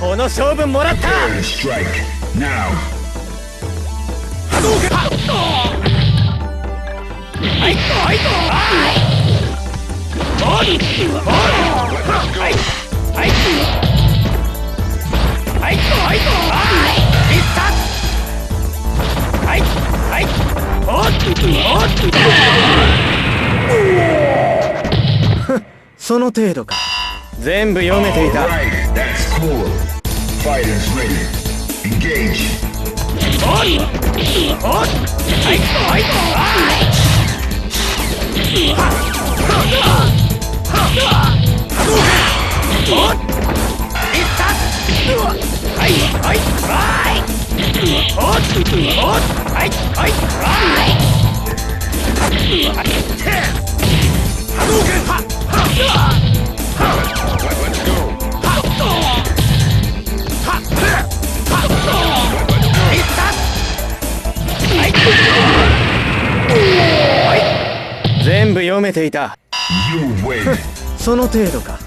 この勝負もらった。その程度か。全部読めていた. Fighters ready. Engage. On! On! I, I, I! On! It's that! I, I, I! On! On! I, I, I! 全部読めていた.その程度か